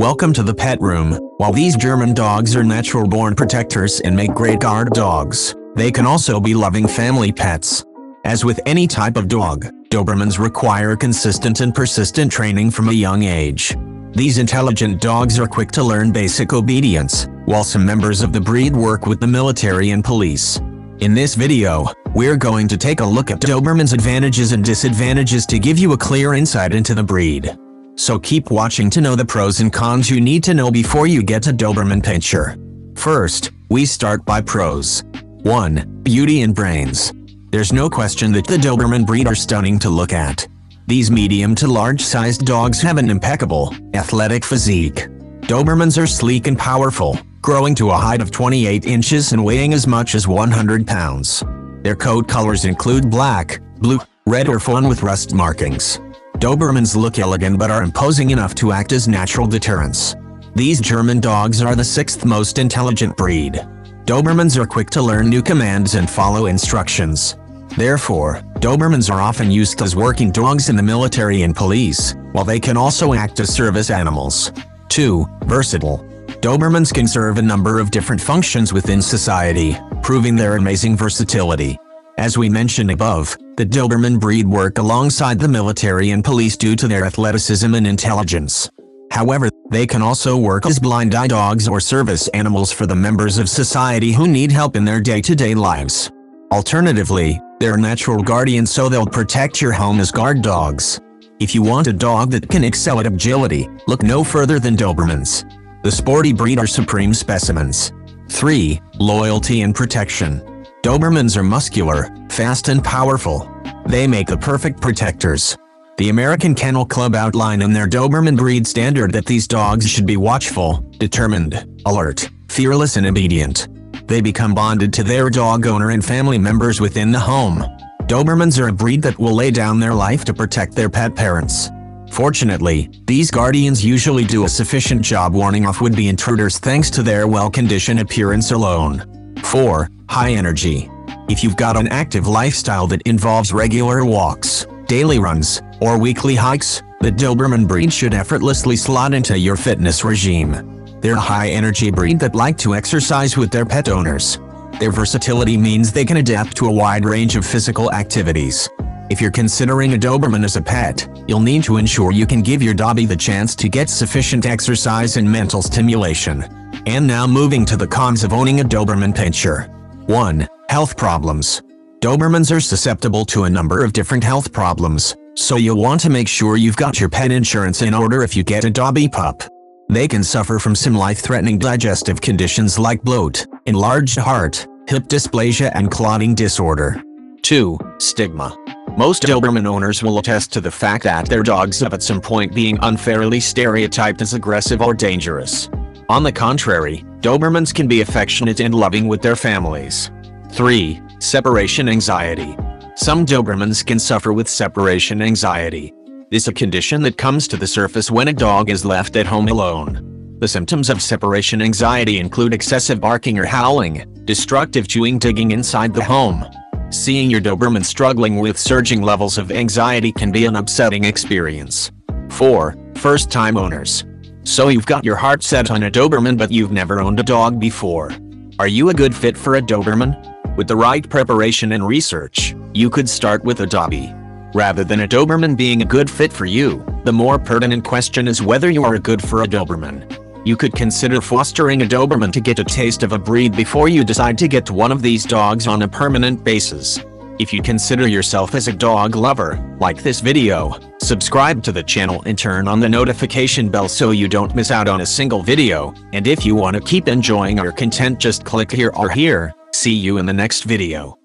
Welcome to the pet room. While these German dogs are natural-born protectors and make great guard dogs, they can also be loving family pets. As with any type of dog, Dobermans require consistent and persistent training from a young age. These intelligent dogs are quick to learn basic obedience, while some members of the breed work with the military and police. In this video, we're going to take a look at Doberman's advantages and disadvantages to give you a clear insight into the breed. So keep watching to know the pros and cons you need to know before you get a Doberman pinscher. First, we start by pros. 1. Beauty and brains. There's no question that the Doberman breed are stunning to look at. These medium to large-sized dogs have an impeccable, athletic physique. Dobermans are sleek and powerful, growing to a height of 28 inches and weighing as much as 100 pounds. Their coat colors include black, blue, red or fawn with rust markings. Dobermans look elegant but are imposing enough to act as natural deterrents. These German dogs are the sixth most intelligent breed. Dobermans are quick to learn new commands and follow instructions. Therefore, Dobermans are often used as working dogs in the military and police, while they can also act as service animals. 2. Versatile. Dobermans can serve a number of different functions within society, proving their amazing versatility. As we mentioned above, the Doberman breed work alongside the military and police due to their athleticism and intelligence. However, they can also work as blind eye dogs or service animals for the members of society who need help in their day-to-day -day lives. Alternatively, they're natural guardians so they'll protect your home as guard dogs. If you want a dog that can excel at agility, look no further than Dobermans. The sporty breed are supreme specimens. 3. Loyalty and protection. Dobermans are muscular, fast and powerful. They make the perfect protectors. The American Kennel Club outline in their Doberman breed standard that these dogs should be watchful, determined, alert, fearless and obedient. They become bonded to their dog owner and family members within the home. Dobermans are a breed that will lay down their life to protect their pet parents. Fortunately, these guardians usually do a sufficient job warning off would-be intruders thanks to their well-conditioned appearance alone. 4. High energy. If you've got an active lifestyle that involves regular walks, daily runs, or weekly hikes, the Doberman breed should effortlessly slot into your fitness regime. They're a high-energy breed that like to exercise with their pet owners. Their versatility means they can adapt to a wide range of physical activities, if you're considering a Doberman as a pet, you'll need to ensure you can give your Dobby the chance to get sufficient exercise and mental stimulation. And now moving to the cons of owning a Doberman pinscher. 1. Health problems. Dobermans are susceptible to a number of different health problems, so you'll want to make sure you've got your pet insurance in order if you get a Dobby pup. They can suffer from some life-threatening digestive conditions like bloat, enlarged heart, hip dysplasia and clotting disorder. 2. Stigma. Most Doberman owners will attest to the fact that their dogs have at some point being unfairly stereotyped as aggressive or dangerous. On the contrary, Dobermans can be affectionate and loving with their families. 3. Separation anxiety. Some Dobermans can suffer with separation anxiety. This is a condition that comes to the surface when a dog is left at home alone. The symptoms of separation anxiety include excessive barking or howling, destructive chewing digging inside the home, Seeing your Doberman struggling with surging levels of anxiety can be an upsetting experience. 4. First-time owners. So you've got your heart set on a Doberman but you've never owned a dog before. Are you a good fit for a Doberman? With the right preparation and research, you could start with a Dobby. Rather than a Doberman being a good fit for you, the more pertinent question is whether you are a good for a Doberman. You could consider fostering a Doberman to get a taste of a breed before you decide to get one of these dogs on a permanent basis. If you consider yourself as a dog lover, like this video, subscribe to the channel and turn on the notification bell so you don't miss out on a single video, and if you want to keep enjoying our content just click here or here, see you in the next video.